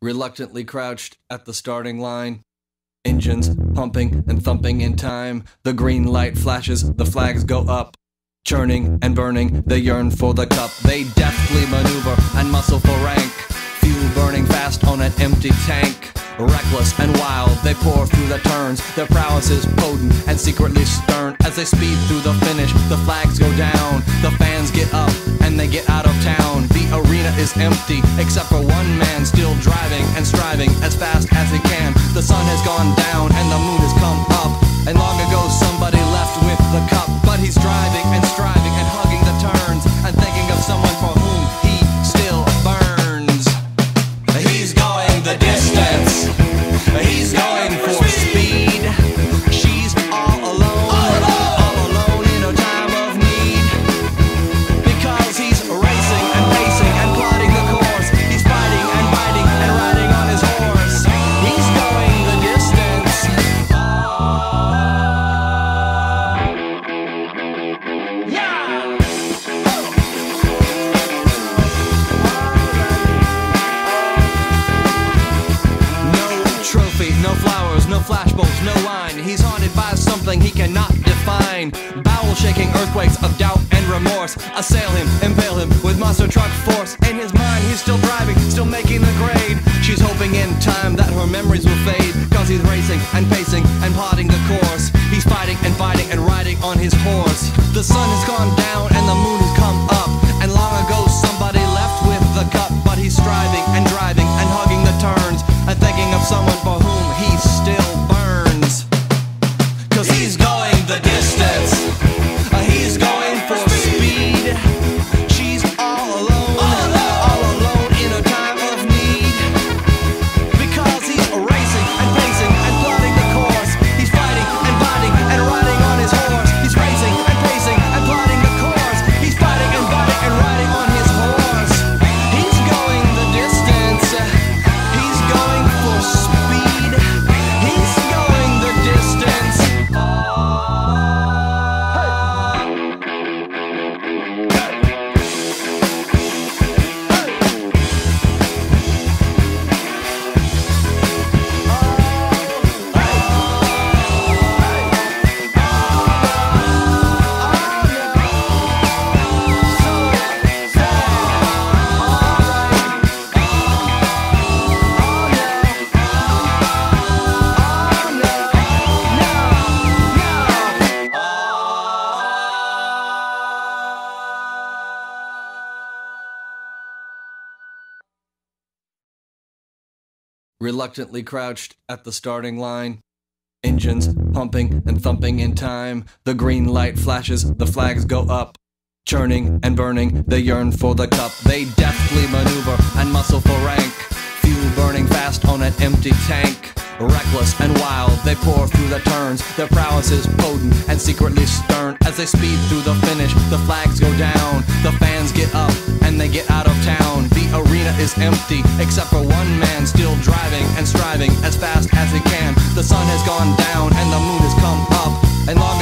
reluctantly crouched at the starting line. Engines pumping and thumping in time. The green light flashes, the flags go up. Churning and burning, they yearn for the cup. They deftly maneuver and muscle for rank. Fuel burning fast on an empty tank. Reckless and wild, they pour through the turns. Their prowess is potent and secretly stern. As they speed through the finish, the flags go down. The fans get up and they get out of town. The arena is empty, except for one man still driving and striving as fast as he can. The sun has gone down and the moon has come up. And long ago somebody left with the cup, but he's driving and striving and hugging the turns and thinking of someone something he cannot define. Bowel shaking earthquakes of doubt and remorse assail him, impale him with monster truck force. In his mind, he's still driving, still making the grade. She's hoping in time that her memories will fade. Cause he's racing and pacing and plotting the course. He's fighting and fighting and riding on his horse. The sun has gone down and the moon Reluctantly crouched at the starting line. Engines pumping and thumping in time. The green light flashes, the flags go up. Churning and burning, they yearn for the cup. They deftly maneuver and muscle for rank. Fuel burning fast on an empty tank. Reckless and wild, they pour through the turns. Their prowess is potent and secretly stern. As they speed through the finish, the flags go down. The fans get up and they get out of town. The arena is empty, except for one man still driving and striving as fast as he can. The sun has gone down and the moon has come up. And long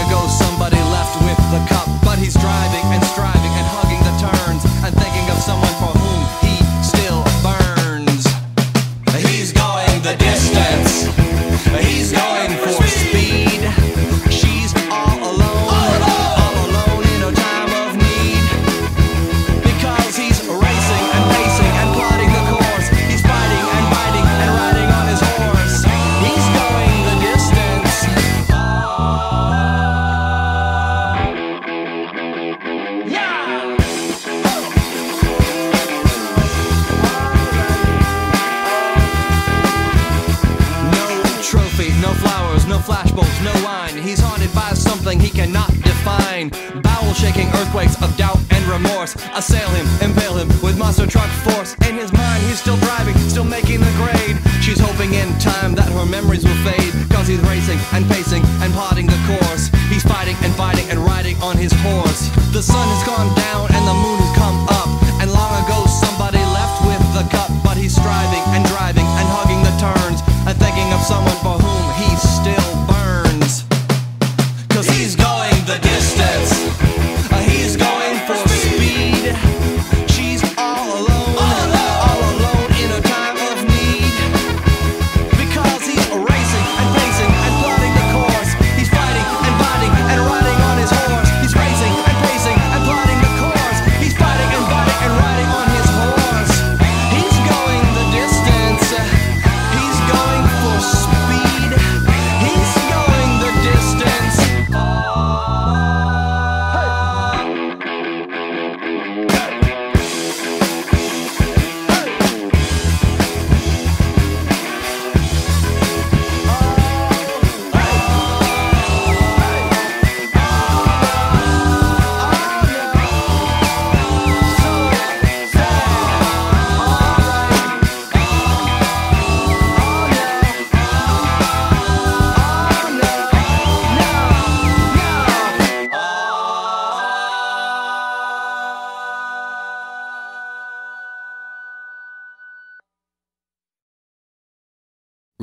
flashbulbs, no wine. He's haunted by something he cannot define. Bowel shaking earthquakes of doubt and remorse assail him, impale him with monster truck force. In his mind, he's still driving, still making the grade. She's hoping in time that her memories will fade. Cause he's racing and pacing and plotting the course. He's fighting and fighting and riding on his horse. The sun has gone down and the moon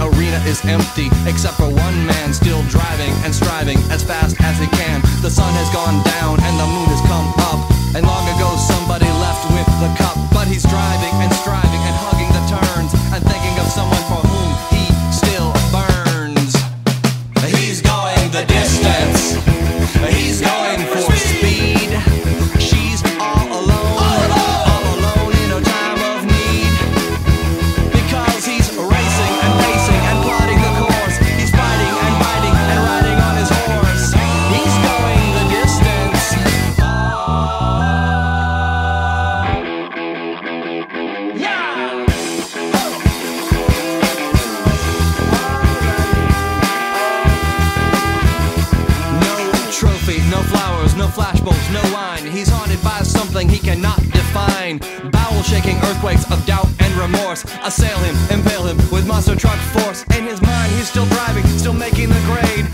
Arena is empty, except for one man still driving and striving as fast as he can. The sun has gone down and the moon has come up. Flashbulbs, no wine. He's haunted by something he cannot define. Bowel shaking earthquakes of doubt and remorse assail him, impale him with monster truck force. In his mind, he's still driving, still making the grade.